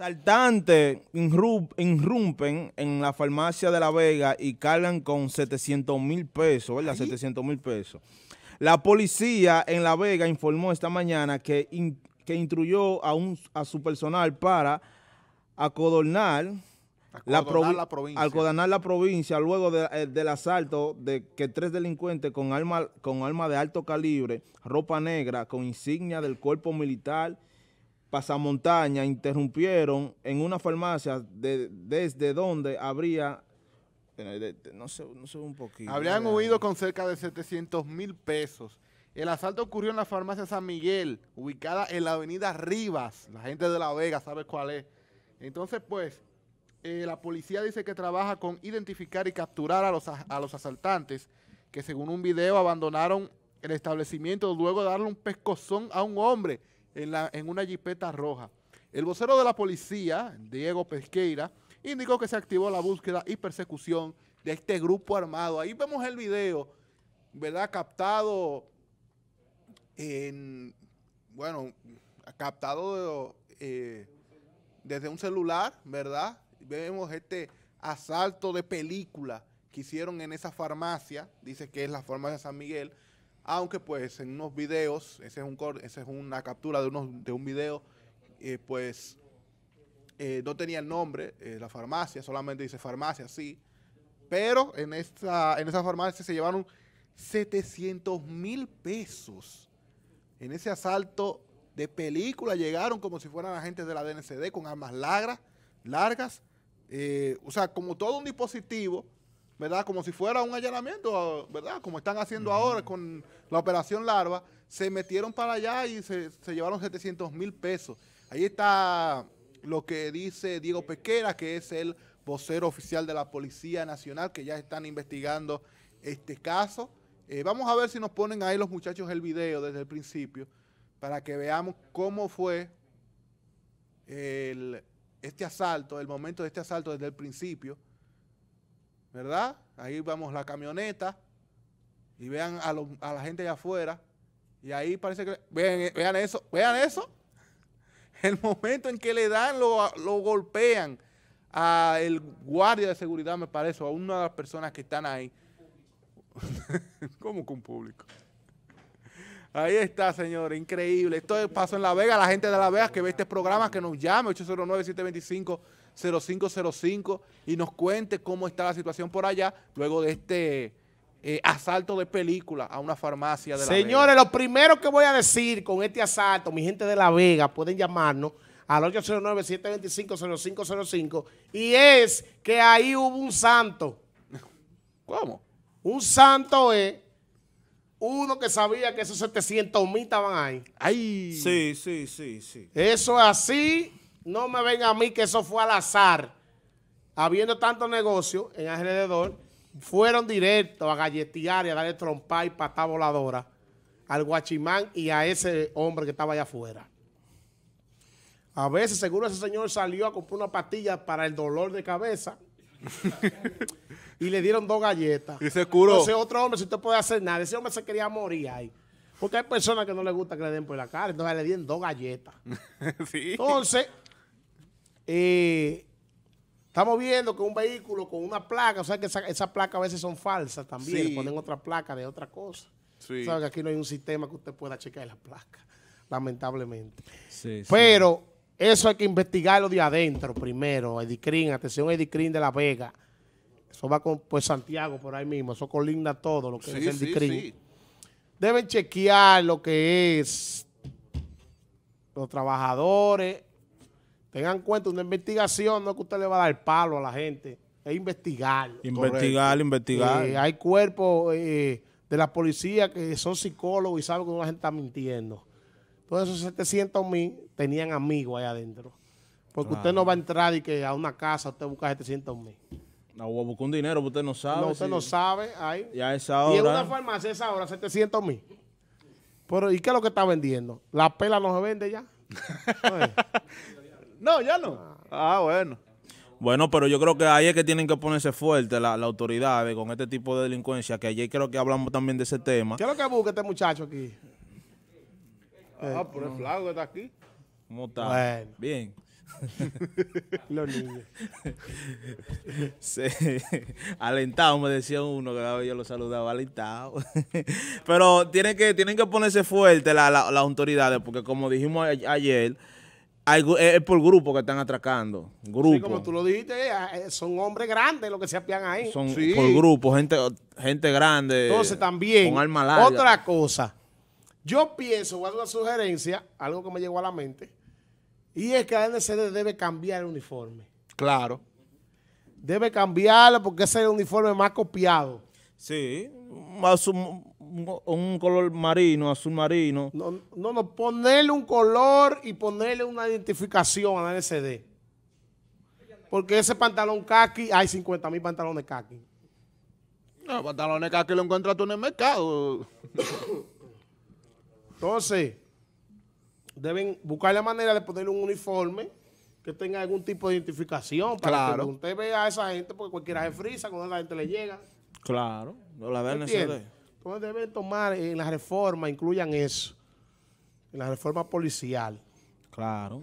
Saltantes irrumpen en la farmacia de La Vega y cargan con 700 mil pesos, ¿verdad? 700 mil pesos. La policía en La Vega informó esta mañana que, que instruyó a, un, a su personal para acodornar la, provincia. la provincia luego eh, del asalto de que tres delincuentes con arma, con arma de alto calibre, ropa negra, con insignia del cuerpo militar pasamontaña interrumpieron en una farmacia desde donde habría, no sé, no sé un poquito. Habrían huido con cerca de 700 mil pesos. El asalto ocurrió en la farmacia San Miguel, ubicada en la avenida Rivas. La gente de La Vega sabe cuál es. Entonces, pues, eh, la policía dice que trabaja con identificar y capturar a los, a los asaltantes que según un video abandonaron el establecimiento luego de darle un pescozón a un hombre en, una jipeta roja. El vocero de la policía, Diego Pesqueira, indicó que se activó la búsqueda y persecución de este grupo armado. Ahí vemos el video, ¿verdad? Captado en, bueno, captado eh, desde un celular, ¿verdad? Vemos este asalto de película que hicieron en esa farmacia, dice que es la farmacia San Miguel, aunque pues en unos videos, ese es, ese es una captura de, unos, de un video, eh, pues eh, no tenía el nombre, eh, la farmacia, solamente dice farmacia, sí, pero en esa, en esa farmacia se llevaron 700 mil pesos. En ese asalto de película llegaron como si fueran agentes de la DNCD con armas largas, largas o sea, como todo un dispositivo ¿verdad? Como si fuera un allanamiento, ¿verdad? Como están haciendo ahora con la operación Larva, se metieron para allá y se, llevaron 700 mil pesos. Ahí está lo que dice Diego Pequera, que es el vocero oficial de la Policía Nacional, que ya están investigando este caso. Eh, vamos a ver si nos ponen ahí los muchachos el video desde el principio, para que veamos cómo fue este asalto, el momento de este asalto desde el principio, ¿verdad? Ahí vamos la camioneta y vean a, la gente allá afuera y ahí parece que, vean, vean eso, vean eso, el momento en que le dan, lo, lo golpean al guardia de seguridad, me parece, o a una de las personas que están ahí. ¿Cómo con público? Ahí está, señores, increíble. Esto pasó en La Vega, la gente de La Vega que ve este programa, que nos llame, 809-725-0505 y nos cuente cómo está la situación por allá luego de este eh, asalto de película a una farmacia de La Señores, lo primero que voy a decir con este asalto, mi gente de La Vega, pueden llamarnos al 809-725-0505 y es que ahí hubo un santo. ¿Cómo? Un santo es uno que sabía que esos 700 mil estaban ahí. Ay. Sí, sí, sí, sí. Eso es así. No me venga a mí que eso fue al azar. Habiendo tanto negocio en alrededor, fueron directos a galletear y a darle trompa y patá voladora al guachimán y a ese hombre que estaba allá afuera. A veces, seguro ese señor salió a comprar una pastilla para el dolor de cabeza. y le dieron dos galletas. Y se curó. Entonces otro hombre, si usted puede hacer nada, ese hombre se quería morir ahí. Porque hay personas que no les gusta que le den por la cara, entonces le dieron dos galletas. Entonces, eh, estamos viendo que un vehículo con una placa, o sea que esas esa placas a veces son falsas también, ponen otra placa de otra cosa. Sí. que aquí no hay un sistema que usted pueda checar la placa, lamentablemente. Pero eso hay que investigarlo de adentro primero, Edicrin, atención Edicrin de La Vega. Eso va con pues, Santiago por ahí mismo. Eso colinda todo lo que es el sí, Deben chequear lo que es los trabajadores. Tengan en cuenta una investigación, no es que usted le va a dar palo a la gente, es investigar. Investigar, investigar. Eh, hay cuerpos eh, de la policía que son psicólogos y saben que la gente está mintiendo. Todos esos 700 mil tenían amigos ahí adentro. Porque usted no va a entrar y que a una casa usted busca 700 mil. No, voy a buscar un dinero, usted no sabe. No, usted no sabe. Ahí. Ya esa hora. Y en una farmacia esa hora, 700 mil. Pero, ¿y qué es lo que está vendiendo? ¿La pela no se vende ya? no, ya no. Ah, bueno. Bueno, pero yo creo que ahí es que tienen que ponerse fuerte las la autoridades con este tipo de delincuencia, que ayer creo que hablamos también de ese tema. ¿Qué es lo que busca este muchacho aquí? Ah, por el flago que está aquí. ¿Cómo está? Bien. Los niños. Sí. Alentado, me decía uno, que yo lo saludaba, alentado. Pero tienen que, tienen que ponerse fuerte la- la- las autoridades, porque como dijimos ayer, hay es por grupo que están atracando. Grupo. Sí, como tú lo dijiste, eh, son hombres grandes los que se apian ahí. Son Sí. por grupo, gente, gente grande. Entonces también, Con arma larga. otra cosa. Yo pienso, voy a dar una sugerencia, algo que me llegó a la mente, y es que la NCD debe cambiar el uniforme. Claro. Debe cambiarlo porque ese es el uniforme más copiado. Sí. un azul- un, un color marino, azul marino. No, no, no, ponerle un color y ponerle una identificación a la NCD. Porque ese pantalón kaki, hay 50 mil pantalones kaki. No, pantalones que lo encuentras tú en el mercado. Entonces, deben buscar la manera de ponerle un uniforme que tenga algún tipo de identificación para Claro. que usted vea a esa gente, porque cualquiera se frisa cuando la gente le llega. Claro. La de ¿Entiende? NCD. Entonces deben tomar en la reforma, incluyan eso, en la reforma policial. Claro.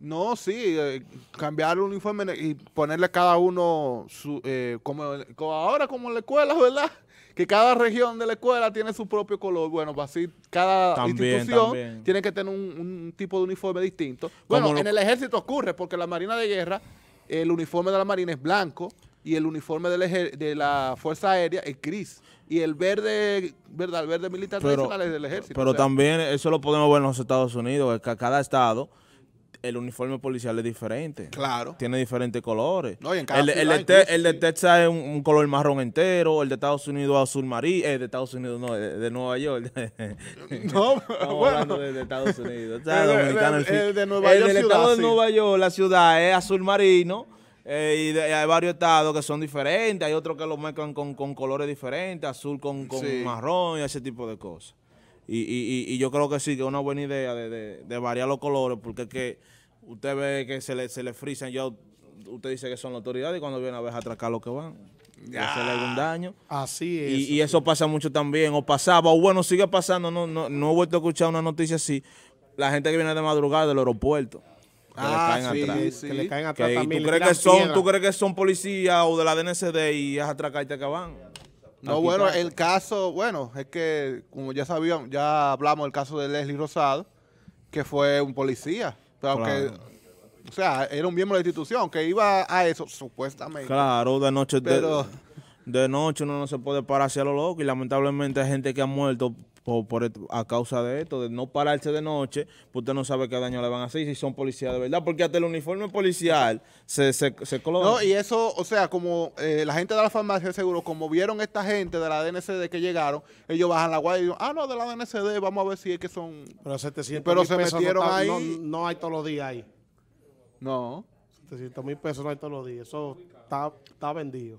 No, sí, eh, cambiar el uniforme y ponerle a cada uno su, eh, como, como ahora como en la escuela, ¿verdad? Que cada región de la escuela tiene su propio color. Bueno, pues así cada También, institución también. tiene que tener un, un tipo de uniforme distinto. Bueno, lo- en el ejército ocurre porque la Marina de Guerra, el uniforme de la Marina es blanco y el uniforme del de la Fuerza Aérea es gris. Y el verde, ¿verdad? El verde militar Pero, tradicional es del ejército. pero o sea, también eso lo podemos ver en los Estados Unidos, que cada estado el uniforme policial es diferente. Claro. Tiene diferentes colores. No, y en cada el, de- el de Te- el de. Texas es un, un color marrón entero, el de Estados Unidos azul marino, eh, de Estados Unidos no, de, de Nueva York. No, Estamos bueno. hablando de, de Estados Unidos. O sea, El dominicano, el- en fin. el de Nueva El York del ciudad, estado de sí. Nueva York, la ciudad es azul marino. eh, y de- hay varios estados que son diferentes, hay otros que lo mezclan con, con colores diferentes, azul con, con Sí. marrón y ese tipo de cosas. Y, y, y, y yo creo que sí, que es una buena idea de, de- de variar los colores, porque es que usted ve que se le, se le frisan, ya usted dice que son las autoridades y cuando viene a ver a atracar lo que van, y hacerle algún daño. Así es. Y, y eso pasa mucho también, o pasaba, o bueno, sigue pasando, no, no, no he vuelto a escuchar una noticia así, la gente que viene de madrugada del aeropuerto, que Ah, le sí, caen atrás. sí. que le caen Que atrás ahí también. ¿tú, crees que son, piedra. ¿Tú crees que son policías o de la DNCD y es atracarte que van? No, bueno, pasa. el caso, bueno, es que como ya sabíamos, ya hablamos del caso de Leslie Rosado, que fue un policía, pero Claro. que, o sea, era un miembro de la institución, que iba a eso, supuestamente. Claro, de noche, de- Pero- de, noche uno no se puede parar hacia lo loco y lamentablemente hay gente que ha muerto por, por a causa de esto, de no pararse de noche, pues usted no sabe qué daño le van a hacer y si son policías de verdad, porque hasta el uniforme policial se, se, se coloca. No, y eso, o sea, como eh, la gente de la farmacia de seguro, como vieron esta gente de la DNCD que llegaron, ellos bajan la guardia y dicen, ah, no, de la DNCD, vamos a ver si es que son... Pero 700 Pero mil se pesos metieron no, ahí. no, no hay todos los días ahí. No. 700 mil pesos no hay todos los días. Eso está, está vendido.